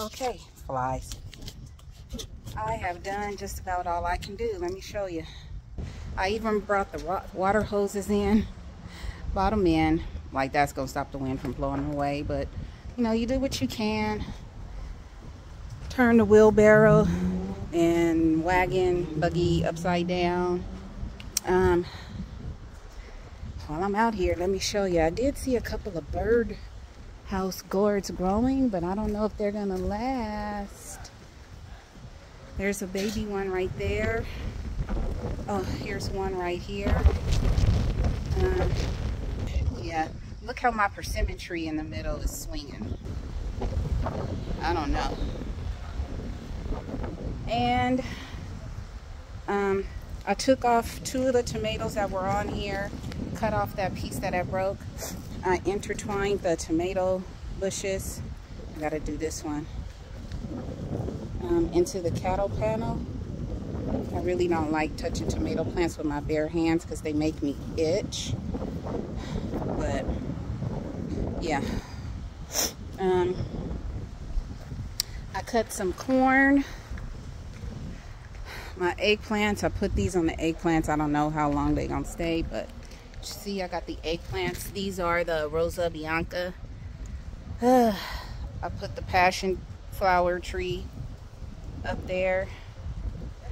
Okay, flies. I have done just about all I can do. Let me show you. I even brought the water hoses in, bottom in. Like that's gonna stop the wind from blowing away. But you know, you do what you can. Turn the wheelbarrow and wagon, buggy upside down. Um, while I'm out here, let me show you. I did see a couple of bird house gourds growing, but I don't know if they're gonna last. There's a baby one right there. Oh, here's one right here. Uh, yeah, look how my persimmon tree in the middle is swinging. I don't know. And um, I took off two of the tomatoes that were on here, cut off that piece that I broke. I intertwined the tomato bushes. I gotta do this one. Um, into the cattle panel. I really don't like touching tomato plants with my bare hands because they make me itch. But yeah. Um, I cut some corn. My eggplants, I put these on the eggplants. I don't know how long they're gonna stay, but see I got the eggplants. These are the Rosa Bianca. I put the passion flower tree up there.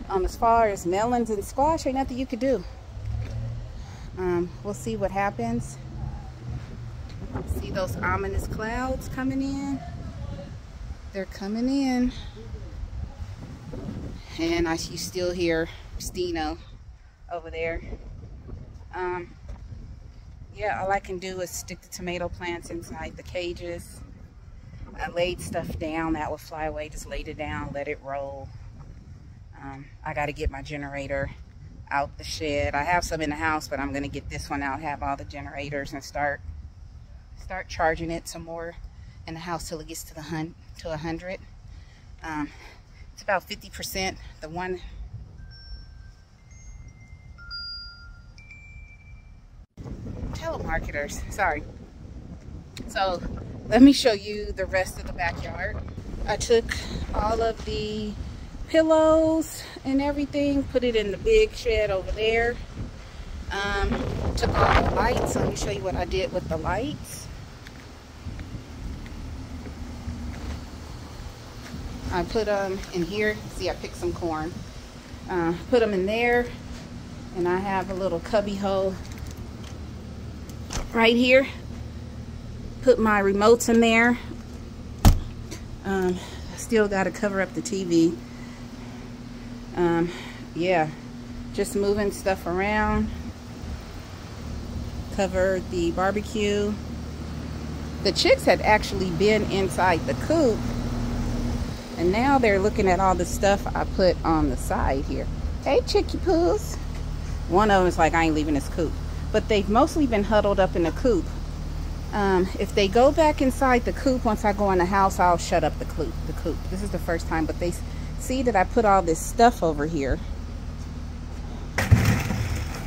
Um, as far as melons and squash, ain't nothing you could do. Um, we'll see what happens. See those ominous clouds coming in? They're coming in. And I you still hear Stino over there. Um, yeah, all I can do is stick the tomato plants inside the cages. I laid stuff down that would fly away. Just laid it down, let it roll. Um, I got to get my generator out the shed. I have some in the house, but I'm going to get this one out, have all the generators and start start charging it some more in the house till it gets to the hun to 100. Um, it's about 50%. The one telemarketers, sorry. So let me show you the rest of the backyard. I took all of the pillows and everything, put it in the big shed over there. Um, took all the lights. Let me show you what I did with the lights. I put them in here. See, I picked some corn. Uh, put them in there. And I have a little cubby hole right here. Put my remotes in there. Um, still got to cover up the TV um, yeah, just moving stuff around. Cover the barbecue. The chicks had actually been inside the coop. And now they're looking at all the stuff I put on the side here. Hey, chickie poos. One of them is like, I ain't leaving this coop. But they've mostly been huddled up in the coop. Um, if they go back inside the coop, once I go in the house, I'll shut up the coop. The coop. This is the first time, but they see that I put all this stuff over here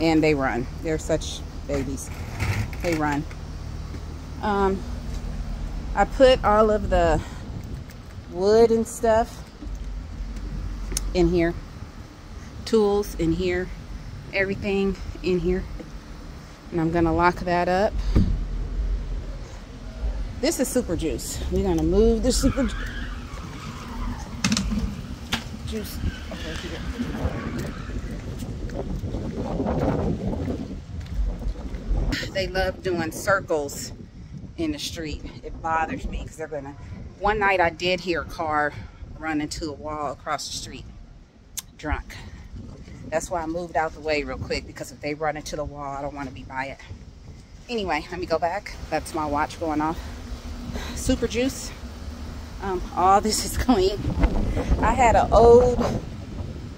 and they run they're such babies they run um, I put all of the wood and stuff in here tools in here everything in here and I'm gonna lock that up this is super juice we're gonna move the super juice. They love doing circles in the street. It bothers me because they're gonna. One night I did hear a car run into a wall across the street, drunk. That's why I moved out the way real quick because if they run into the wall, I don't want to be by it. Anyway, let me go back. That's my watch going off. Super juice. Um, all this is clean. I had an old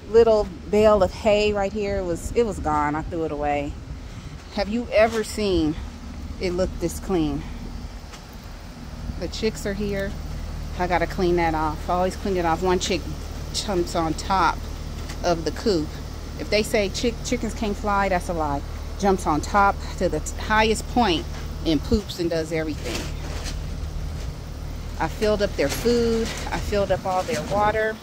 little bale of hay right here. It was it was gone. I threw it away. Have you ever seen it look this clean? The chicks are here. I gotta clean that off. I always clean it off. One chick jumps on top of the coop. If they say chick chickens can't fly, that's a lie. Jumps on top to the highest point and poops and does everything. I filled up their food. I filled up all their water.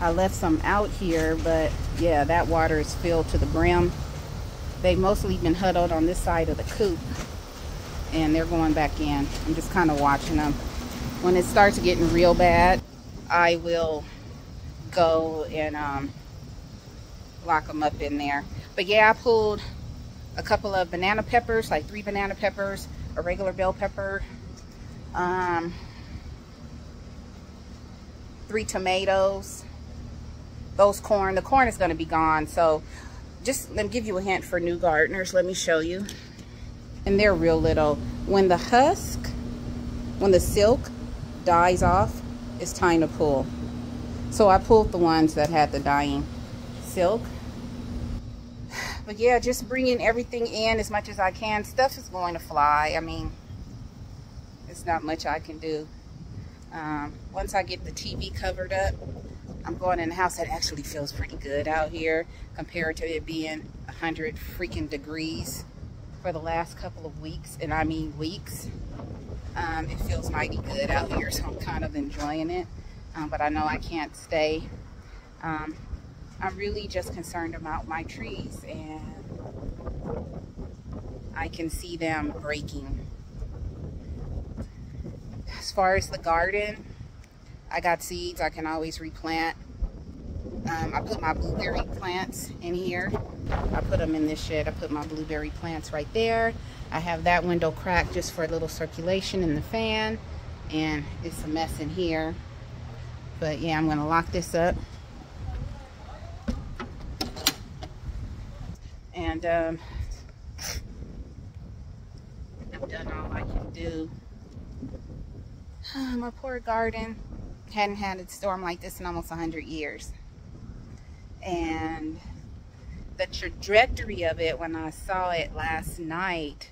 I left some out here, but yeah, that water is filled to the brim. They've mostly been huddled on this side of the coop and they're going back in. I'm just kind of watching them. When it starts getting real bad, I will go and um, lock them up in there. But yeah, I pulled a couple of banana peppers, like three banana peppers, a regular bell pepper, um, three tomatoes, those corn. The corn is going to be gone. So just let me give you a hint for new gardeners. Let me show you. And they're real little. When the husk, when the silk dies off, it's time to pull. So I pulled the ones that had the dying silk. But yeah, just bringing everything in as much as I can. Stuff is going to fly. I mean, it's not much I can do. Um, once I get the TV covered up, I'm going in a house that actually feels pretty good out here compared to it being 100 freaking degrees for the last couple of weeks. And I mean weeks. Um, it feels mighty good out here, so I'm kind of enjoying it. Um, but I know I can't stay. Um, I'm really just concerned about my trees and I can see them breaking. As far as the garden, I got seeds I can always replant. Um, I put my blueberry plants in here. I put them in this shed. I put my blueberry plants right there. I have that window cracked just for a little circulation in the fan. And it's a mess in here. But yeah, I'm to lock this up. And um, I've done all I can do. my poor garden hadn't had a storm like this in almost 100 years. And the trajectory of it when I saw it last night,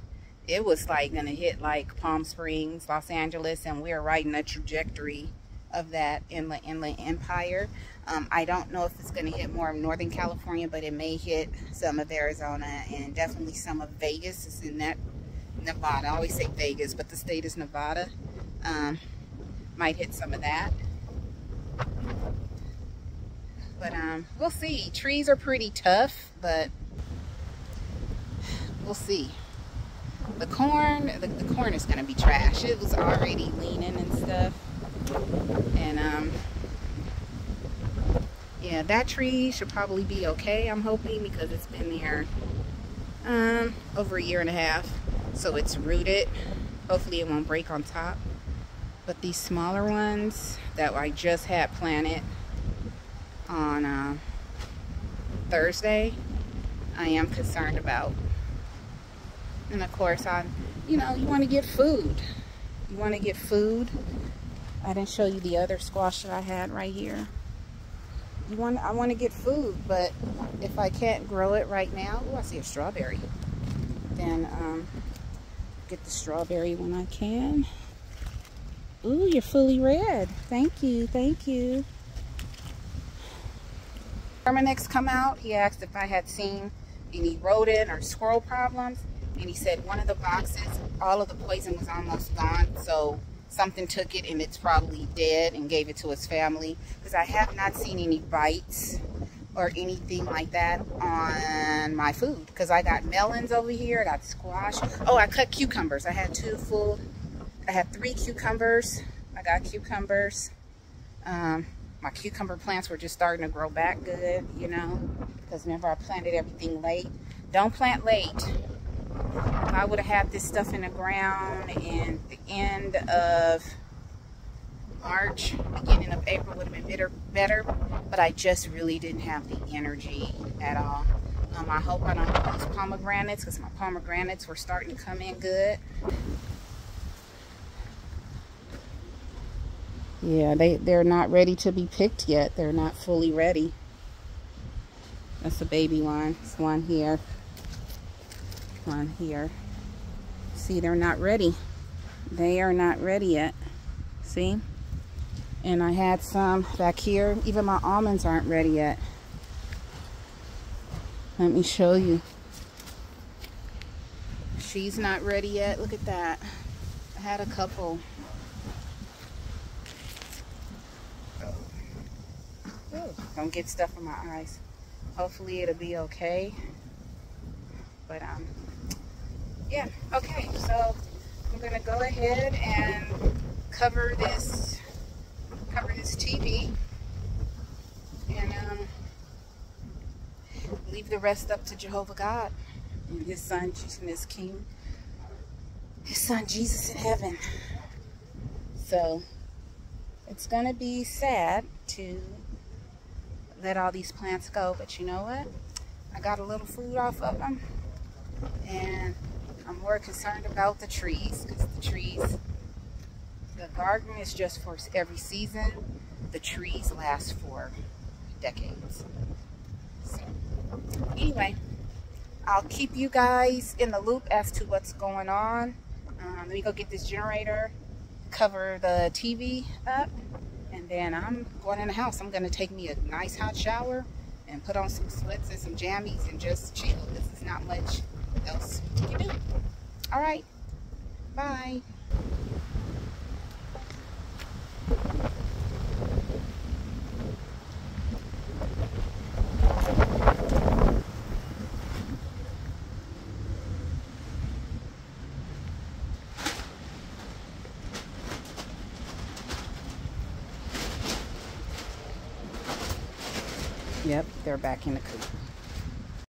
it was like going to hit like Palm Springs, Los Angeles, and we're right in the trajectory of that inland, inland empire. Um, I don't know if it's going to hit more of Northern California, but it may hit some of Arizona and definitely some of Vegas. It's in that Nevada. I always say Vegas, but the state is Nevada. Um, might hit some of that. But um, we'll see. Trees are pretty tough, but we'll see. The corn, the, the corn is going to be trash. It was already leaning and stuff. And um, yeah, that tree should probably be okay, I'm hoping, because it's been there um, over a year and a half. So it's rooted. Hopefully it won't break on top. But these smaller ones that I just had planted on uh, Thursday, I am concerned about. And of course, I, you know, you want to get food. You want to get food. I didn't show you the other squash that I had right here. You want, I want to get food, but if I can't grow it right now, oh, I see a strawberry. Then um, get the strawberry when I can. Ooh, you're fully red. Thank you, thank you. Terminix come out. He asked if I had seen any rodent or squirrel problems. And he said one of the boxes, all of the poison was almost gone. So something took it and it's probably dead and gave it to its family. Because I have not seen any bites or anything like that on my food. Because I got melons over here. I got squash. Oh, I cut cucumbers. I had two full I had three cucumbers. I got cucumbers. Um, my cucumber plants were just starting to grow back good, you know, because remember I planted everything late. Don't plant late. I would have had this stuff in the ground in the end of March, beginning of April would have been better, better, but I just really didn't have the energy at all. Um, I hope I don't lose pomegranates because my pomegranates were starting to come in good. Yeah, they, they're not ready to be picked yet. They're not fully ready. That's a baby one. It's one here. One here. See, they're not ready. They are not ready yet. See? And I had some back here. Even my almonds aren't ready yet. Let me show you. She's not ready yet. Look at that. I had a couple. Ooh, don't get stuff in my eyes. Hopefully it'll be okay. But um, yeah, okay. So I'm gonna go ahead and cover this, cover this TV, and um, leave the rest up to Jehovah God and His Son, Jesus, and His King, His Son Jesus in heaven. So it's gonna be sad to let all these plants go, but you know what? I got a little food off of them, and I'm more concerned about the trees because the trees, the garden is just for every season. The trees last for decades. So, anyway, I'll keep you guys in the loop as to what's going on. Um, let me go get this generator, cover the TV up, and then I'm going in the house. I'm going to take me a nice hot shower and put on some sweats and some jammies and just chill. This is not much else you do. All right. Bye. Yep, they're back in the coop.